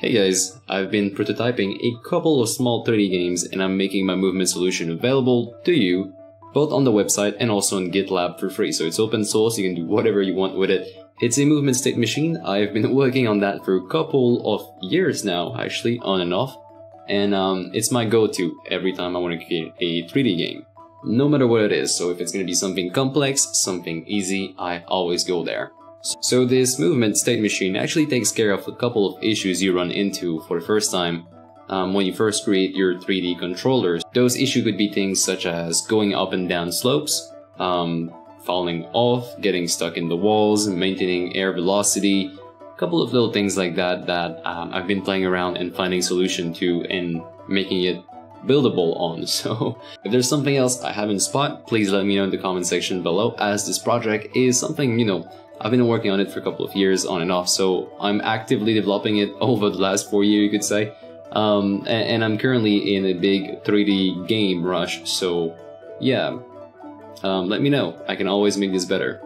Hey guys, I've been prototyping a couple of small 3D games and I'm making my movement solution available to you both on the website and also on GitLab for free. So it's open source, you can do whatever you want with it. It's a movement state machine. I've been working on that for a couple of years now, actually, on and off. And um, it's my go-to every time I want to create a 3D game. No matter what it is, so if it's going to be something complex, something easy, I always go there. So this movement state machine actually takes care of a couple of issues you run into for the first time um, when you first create your 3D controllers. Those issues could be things such as going up and down slopes, um, falling off, getting stuck in the walls, maintaining air velocity, a couple of little things like that that um, I've been playing around and finding solution to and making it buildable on. So if there's something else I haven't spot, please let me know in the comment section below as this project is something, you know, I've been working on it for a couple of years on and off, so I'm actively developing it over the last four years, you could say. Um, and, and, I'm currently in a big 3D game rush, so yeah, um, let me know. I can always make this better.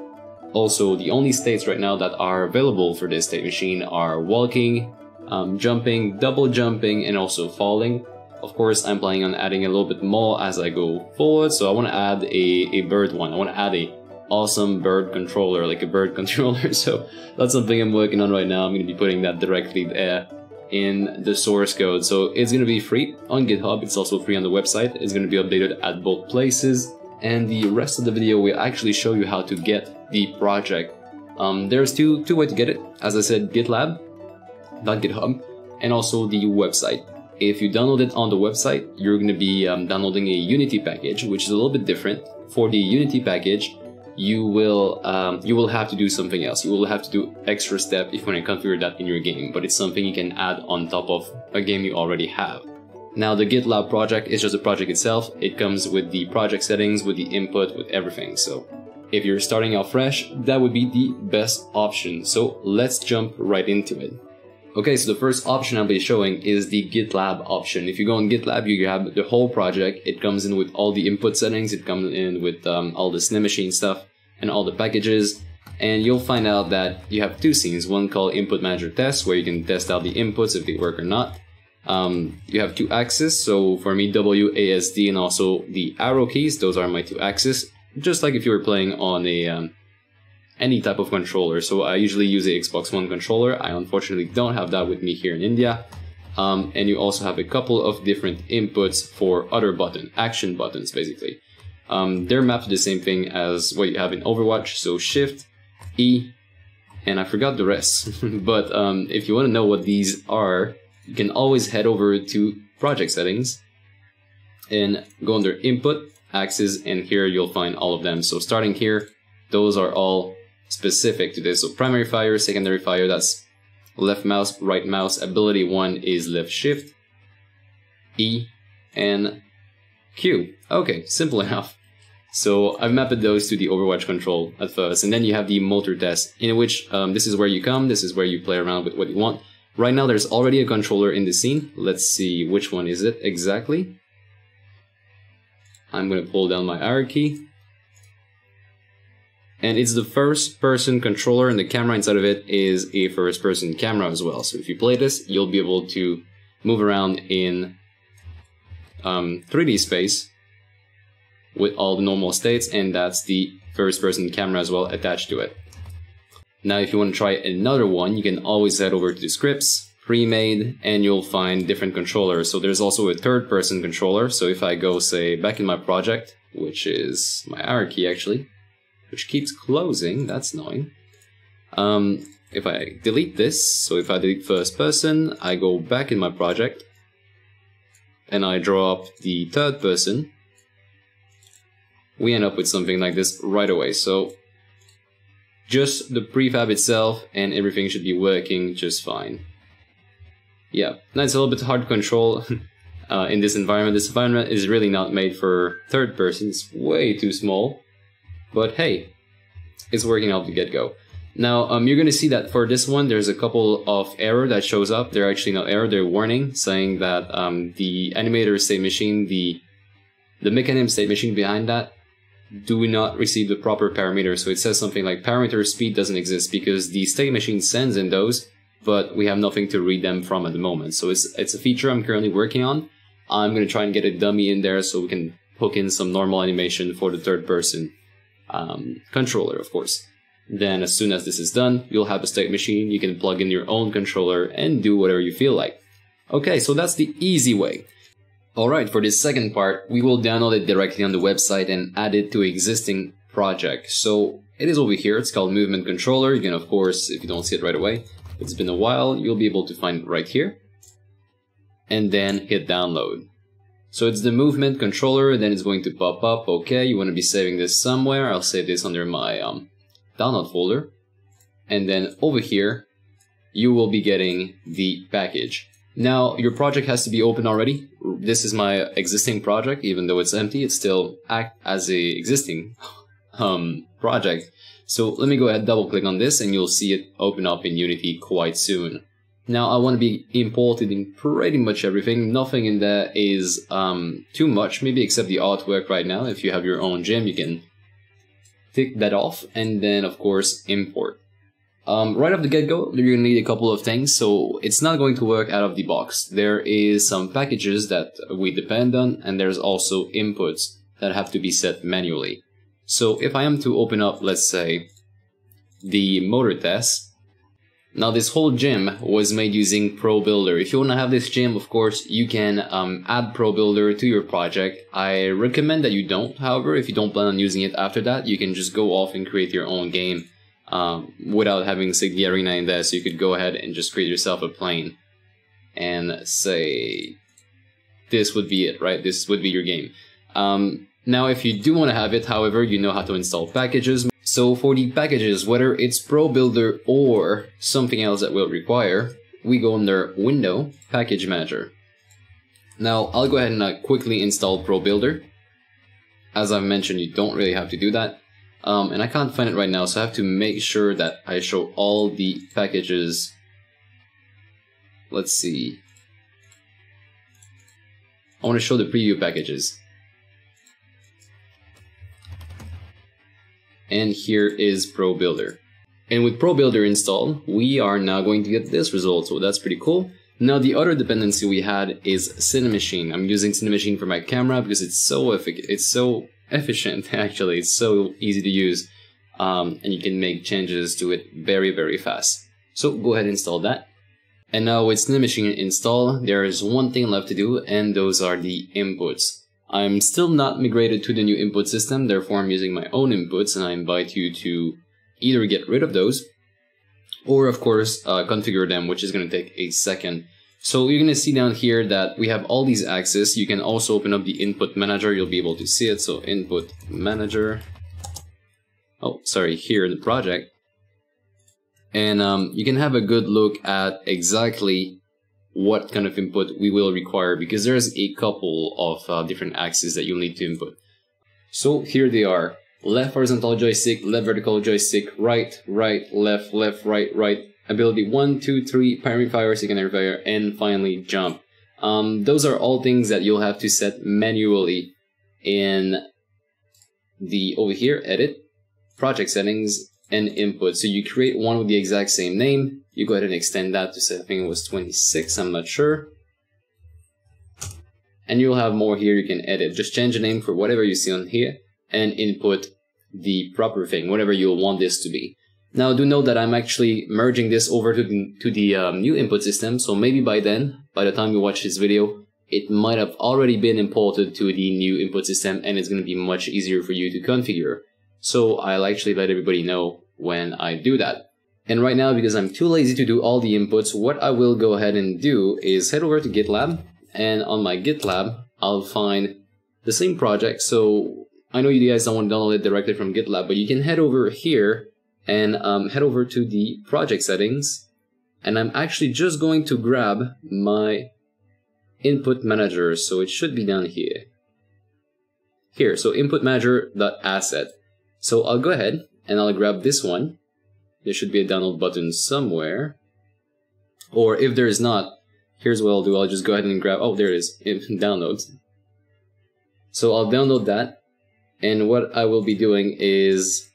Also, the only states right now that are available for this state machine are walking, um, jumping, double jumping, and also falling. Of course, I'm planning on adding a little bit more as I go forward, so I want to add a, a bird one. I want to add a awesome bird controller, like a bird controller. So that's something I'm working on right now. I'm going to be putting that directly there in the source code. So it's going to be free on GitHub. It's also free on the website. It's going to be updated at both places. And the rest of the video will actually show you how to get the project. Um, there's two two ways to get it. As I said, GitLab, not GitHub, and also the website. If you download it on the website, you're going to be um, downloading a Unity package, which is a little bit different. For the Unity package, you will um, you will have to do something else. You will have to do extra step if you want to configure that in your game, but it's something you can add on top of a game you already have. Now the GitLab project is just a project itself. It comes with the project settings, with the input, with everything. So if you're starting out fresh, that would be the best option. So let's jump right into it. Okay, so the first option I'll be showing is the GitLab option. If you go on GitLab, you have the whole project. It comes in with all the input settings. It comes in with um, all the Cinemachine stuff and all the packages. And you'll find out that you have two scenes. One called Input Manager Test, where you can test out the inputs if they work or not. Um, you have two axes. So for me, W, A, S, D, and also the arrow keys. Those are my two axes. Just like if you were playing on a um, any type of controller. So I usually use a Xbox One controller. I unfortunately don't have that with me here in India. Um, and you also have a couple of different inputs for other button, action buttons basically. Um, they're mapped to the same thing as what you have in Overwatch, so Shift, E, and I forgot the rest. but um, if you want to know what these are, you can always head over to Project Settings and go under Input, Axes, and here you'll find all of them. So starting here, those are all specific to this. So primary fire, secondary fire, that's left mouse, right mouse. Ability 1 is left shift, E, and Q. Okay, simple enough. So I've mapped those to the Overwatch control at first, and then you have the motor test, in which um, this is where you come, this is where you play around with what you want. Right now there's already a controller in the scene. Let's see which one is it exactly. I'm going to pull down my arrow key and it's the first person controller and the camera inside of it is a first person camera as well. So if you play this, you'll be able to move around in um, 3D space with all the normal states and that's the first person camera as well attached to it. Now if you want to try another one, you can always head over to the scripts, pre-made, and you'll find different controllers. So there's also a third person controller. So if I go say back in my project, which is my key actually, which keeps closing. That's annoying. Um, if I delete this, so if I delete first person, I go back in my project and I draw up the third person, we end up with something like this right away. So just the prefab itself and everything should be working just fine. Yeah, now it's a little bit hard to control uh, in this environment. This environment is really not made for third person, it's way too small. But hey, it's working out the get-go. Now, um, you're going to see that for this one, there's a couple of error that shows up. They're actually not error, they're warning, saying that um, the animator state machine, the the Mecanim state machine behind that, do not receive the proper parameters. So it says something like parameter speed doesn't exist because the state machine sends in those, but we have nothing to read them from at the moment. So it's it's a feature I'm currently working on. I'm gonna try and get a dummy in there so we can hook in some normal animation for the third person um, controller, of course. Then as soon as this is done, you'll have a state machine, you can plug in your own controller and do whatever you feel like. Okay, so that's the easy way. Alright, for this second part, we will download it directly on the website and add it to existing project. So it is over here, it's called Movement Controller. You can of course, if you don't see it right away, it's been a while, you'll be able to find it right here. And then hit download. So it's the movement controller, then it's going to pop up, okay, you want to be saving this somewhere, I'll save this under my um, download folder. And then over here, you will be getting the package. Now, your project has to be open already. This is my existing project, even though it's empty, it still act as a existing um, project. So let me go ahead, double click on this, and you'll see it open up in Unity quite soon. Now I want to be imported in pretty much everything. Nothing in there is um, too much, maybe except the artwork right now. If you have your own gem, you can tick that off and then of course import. Um, right off the get-go, you're gonna need a couple of things, so it's not going to work out of the box. There is some packages that we depend on, and there's also inputs that have to be set manually. So if I am to open up, let's say, the motor test, now this whole gym was made using ProBuilder. If you want to have this gym, of course, you can um, add ProBuilder to your project. I recommend that you don't, however, if you don't plan on using it after that, you can just go off and create your own game um, without having the Arena in there. So you could go ahead and just create yourself a plane and say this would be it, right? This would be your game. Um, now, if you do want to have it, however, you know how to install packages. So for the packages, whether it's ProBuilder or something else that will require, we go under Window, Package Manager. Now, I'll go ahead and uh, quickly install ProBuilder. As I've mentioned, you don't really have to do that. Um, and I can't find it right now, so I have to make sure that I show all the packages. Let's see. I want to show the preview packages. And here is ProBuilder. And with ProBuilder installed, we are now going to get this result, so that's pretty cool. Now the other dependency we had is Cinemachine. I'm using Cinemachine for my camera because it's so it's so efficient actually, it's so easy to use. Um, and you can make changes to it very very fast. So go ahead and install that. And now with Cinemachine installed, there is one thing left to do and those are the inputs. I'm still not migrated to the new input system, therefore I'm using my own inputs and I invite you to either get rid of those or of course uh, configure them, which is going to take a second. So you're going to see down here that we have all these axes. You can also open up the input manager, you'll be able to see it. So input manager, oh sorry, here in the project. And um, you can have a good look at exactly what kind of input we will require because there's a couple of uh, different axes that you'll need to input. So here they are. Left horizontal joystick, left vertical joystick, right, right, left, left, right, right. Ability 1, 2, 3, primary fire, secondary fire, and finally jump. Um, those are all things that you'll have to set manually in the over here, edit, project settings, and input. So you create one with the exact same name. You go ahead and extend that to say I think it was 26, I'm not sure. And you'll have more here you can edit. Just change the name for whatever you see on here and input the proper thing, whatever you want this to be. Now do note that I'm actually merging this over to the, to the um, new input system, so maybe by then, by the time you watch this video, it might have already been imported to the new input system and it's going to be much easier for you to configure. So I'll actually let everybody know when I do that. And right now, because I'm too lazy to do all the inputs, what I will go ahead and do is head over to GitLab, and on my GitLab, I'll find the same project. So I know you guys don't want to download it directly from GitLab, but you can head over here and um, head over to the project settings. And I'm actually just going to grab my input manager. So it should be down here. Here, so input manager.asset. So I'll go ahead and I'll grab this one. There should be a download button somewhere. Or if there is not, here's what I'll do. I'll just go ahead and grab, oh, there it is, downloads. So I'll download that. And what I will be doing is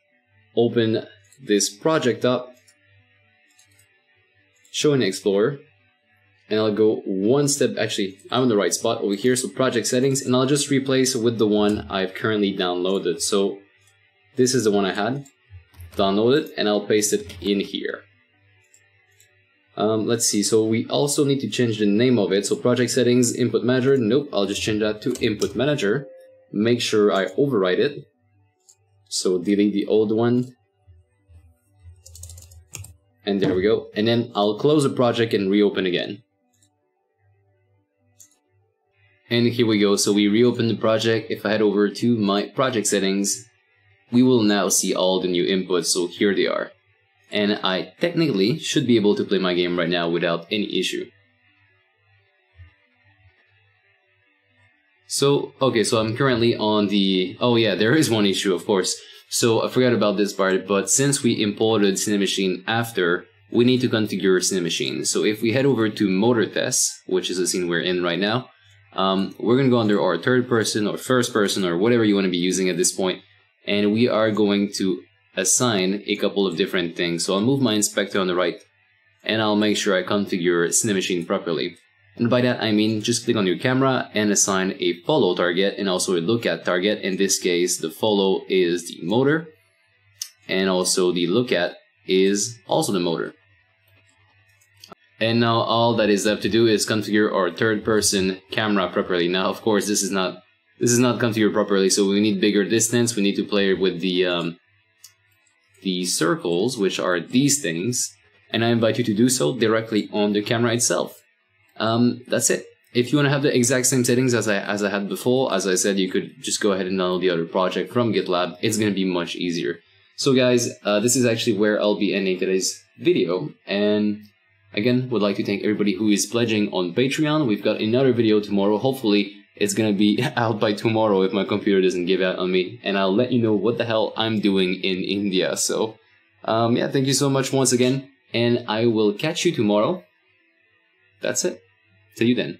open this project up, show in Explorer, and I'll go one step, actually, I'm in the right spot over here, so project settings, and I'll just replace with the one I've currently downloaded. So this is the one I had downloaded, and I'll paste it in here. Um, let's see, so we also need to change the name of it. So project settings, input manager, nope, I'll just change that to input manager. Make sure I overwrite it. So delete the old one. And there we go. And then I'll close the project and reopen again. And here we go, so we reopen the project. If I head over to my project settings, we will now see all the new inputs, so here they are and I technically should be able to play my game right now without any issue. So, okay, so I'm currently on the... Oh yeah, there is one issue, of course. So I forgot about this part, but since we imported Cinemachine after, we need to configure Cinemachine. So if we head over to Motor Test, which is the scene we're in right now, um, we're going to go under our third person or first person or whatever you want to be using at this point, and we are going to assign a couple of different things. So I'll move my inspector on the right and I'll make sure I configure Cinemachine properly. And by that I mean just click on your camera and assign a follow target and also a look at target. In this case, the follow is the motor and also the look at is also the motor. And now all that is left to do is configure our third person camera properly. Now of course this is not this is not configured properly so we need bigger distance, we need to play with the um, the circles, which are these things, and I invite you to do so directly on the camera itself. Um, that's it. If you want to have the exact same settings as I as I had before, as I said, you could just go ahead and download the other project from GitLab. It's going to be much easier. So guys, uh, this is actually where I'll be ending today's video. And again, would like to thank everybody who is pledging on Patreon. We've got another video tomorrow. Hopefully it's gonna be out by tomorrow if my computer doesn't give out on me, and I'll let you know what the hell I'm doing in India. So, um, yeah, thank you so much once again, and I will catch you tomorrow. That's it. See you then.